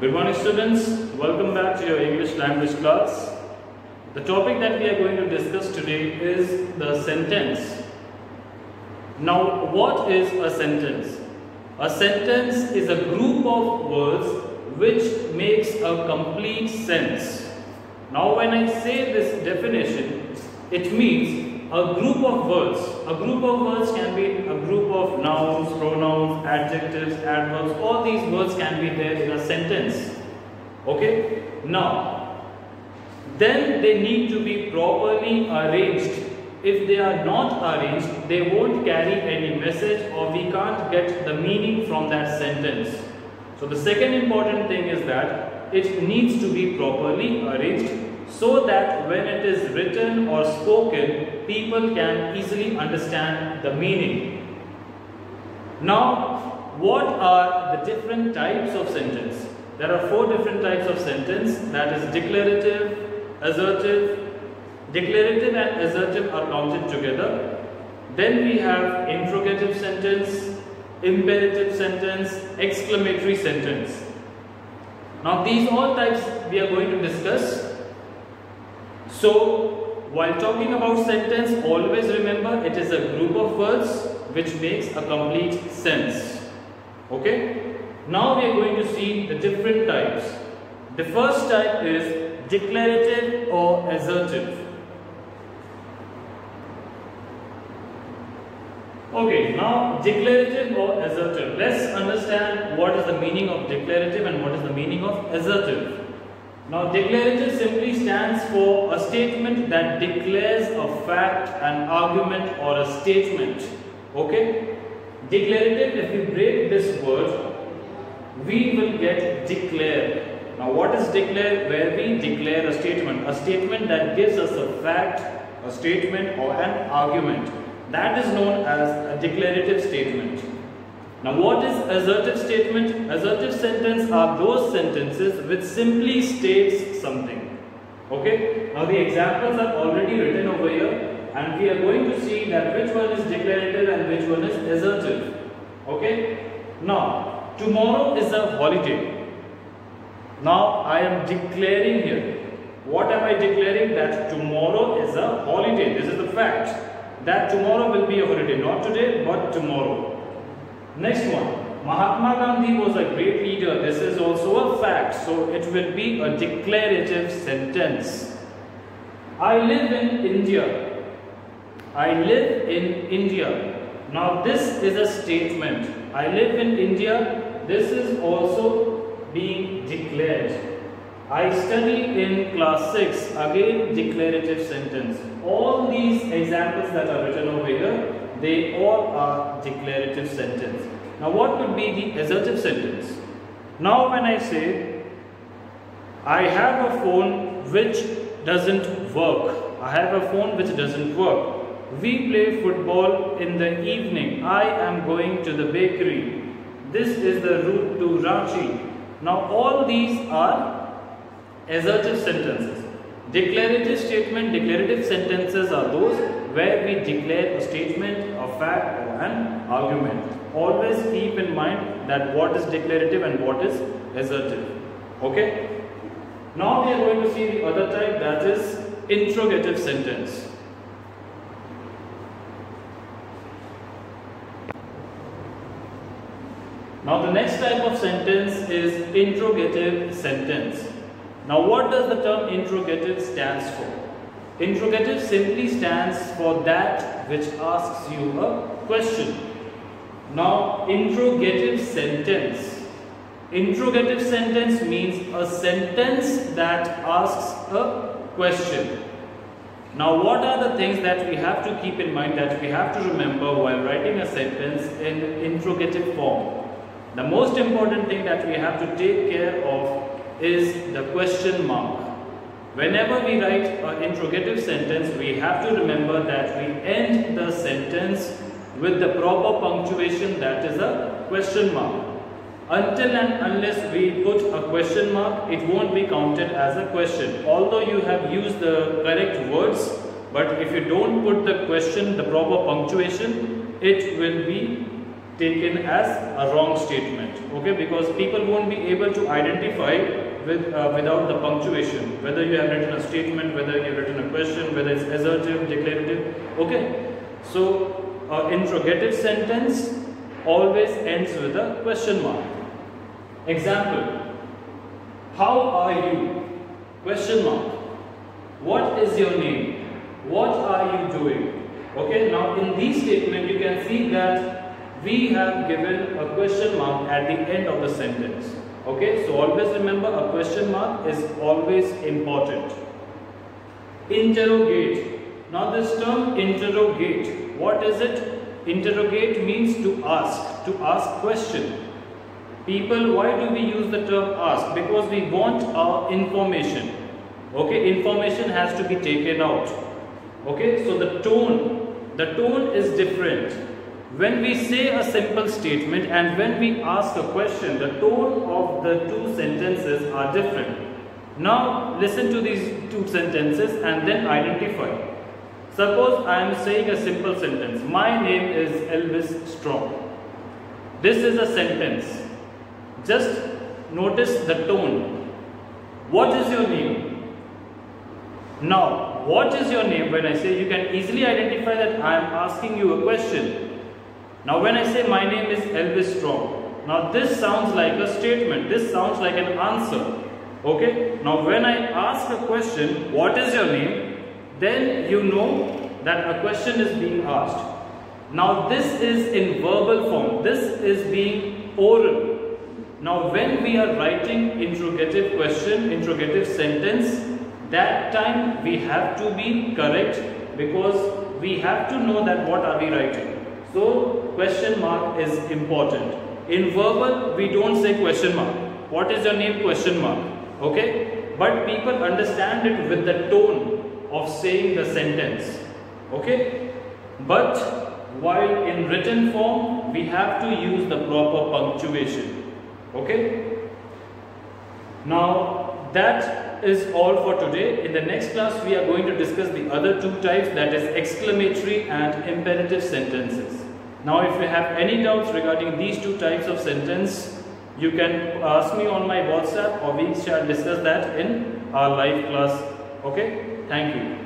Good morning students, welcome back to your English language class. The topic that we are going to discuss today is the sentence. Now what is a sentence? A sentence is a group of words which makes a complete sense. Now when I say this definition, it means a group of words. A group of words can be a group of nouns, pronouns, adjectives, adverbs. All these words can be there in a sentence. Okay? Now, then they need to be properly arranged. If they are not arranged, they won't carry any message or we can't get the meaning from that sentence. So the second important thing is that it needs to be properly arranged so that when it is written or spoken, people can easily understand the meaning. Now, what are the different types of sentence? There are four different types of sentence that is declarative, assertive, declarative and assertive are counted together. Then we have interrogative sentence, imperative sentence, exclamatory sentence. Now these all types we are going to discuss so, while talking about sentence, always remember it is a group of words which makes a complete sense. Okay? Now we are going to see the different types. The first type is declarative or assertive. Okay, now declarative or assertive. Let's understand what is the meaning of declarative and what is the meaning of assertive. Now declarative simply stands for a statement that declares a fact, an argument or a statement. Okay? Declarative, if we break this word, we will get declare. Now what is declare? Where we declare a statement. A statement that gives us a fact, a statement or an argument. That is known as a declarative statement. Now what is assertive statement? Assertive sentence are those sentences which simply states something. Okay. Now the examples are already written over here and we are going to see that which one is declarative and which one is assertive. Okay. Now tomorrow is a holiday. Now I am declaring here. What am I declaring? That tomorrow is a holiday. This is the fact. That tomorrow will be a holiday. Not today but tomorrow. Next one. Mahatma Gandhi was a great leader. This is also a fact. So it will be a declarative sentence. I live in India. I live in India. Now this is a statement. I live in India. This is also being declared. I study in class 6. Again declarative sentence. All these examples that are written over here they all are declarative sentence. Now what would be the assertive sentence? Now when I say, I have a phone which doesn't work. I have a phone which doesn't work. We play football in the evening. I am going to the bakery. This is the route to Ranchi. Now all these are assertive sentences. Declarative statement, declarative sentences are those where we declare a statement, a fact or an argument. Always keep in mind that what is declarative and what is assertive. Okay? Now we are going to see the other type that is interrogative sentence. Now the next type of sentence is interrogative sentence. Now what does the term interrogative stands for? Interrogative simply stands for that which asks you a question. Now interrogative sentence. Interrogative sentence means a sentence that asks a question. Now what are the things that we have to keep in mind that we have to remember while writing a sentence in interrogative form? The most important thing that we have to take care of is the question mark. Whenever we write an interrogative sentence, we have to remember that we end the sentence with the proper punctuation that is a question mark. Until and unless we put a question mark, it won't be counted as a question. Although you have used the correct words, but if you don't put the question, the proper punctuation, it will be taken as a wrong statement okay because people won't be able to identify with uh, without the punctuation whether you have written a statement whether you have written a question whether it's assertive declarative. Okay so uh, interrogative sentence always ends with a question mark. Example how are you? Question mark. What is your name? What are you doing? Okay now in these statement you can see that we have given a question mark at the end of the sentence Okay, so always remember a question mark is always important. Interrogate. Now this term interrogate, what is it? Interrogate means to ask, to ask question. People, why do we use the term ask? Because we want our information. Okay, information has to be taken out. Okay, so the tone, the tone is different when we say a simple statement and when we ask a question, the tone of the two sentences are different. Now listen to these two sentences and then identify. Suppose I am saying a simple sentence. My name is Elvis Strong. This is a sentence. Just notice the tone. What is your name? Now, what is your name? When I say you can easily identify that I am asking you a question. Now when I say my name is Elvis Strong, now this sounds like a statement, this sounds like an answer. Okay, now when I ask a question, what is your name? Then you know that a question is being asked. Now this is in verbal form, this is being oral. Now when we are writing interrogative question, interrogative sentence, that time we have to be correct because we have to know that what are we writing. So question mark is important. In verbal, we don't say question mark. What is your name? Question mark. Okay? But people understand it with the tone of saying the sentence. Okay? But while in written form, we have to use the proper punctuation. Okay? Now, that is all for today. In the next class, we are going to discuss the other two types that is exclamatory and imperative sentences. Now if you have any doubts regarding these two types of sentence, you can ask me on my WhatsApp or we shall discuss that in our live class. Okay, thank you.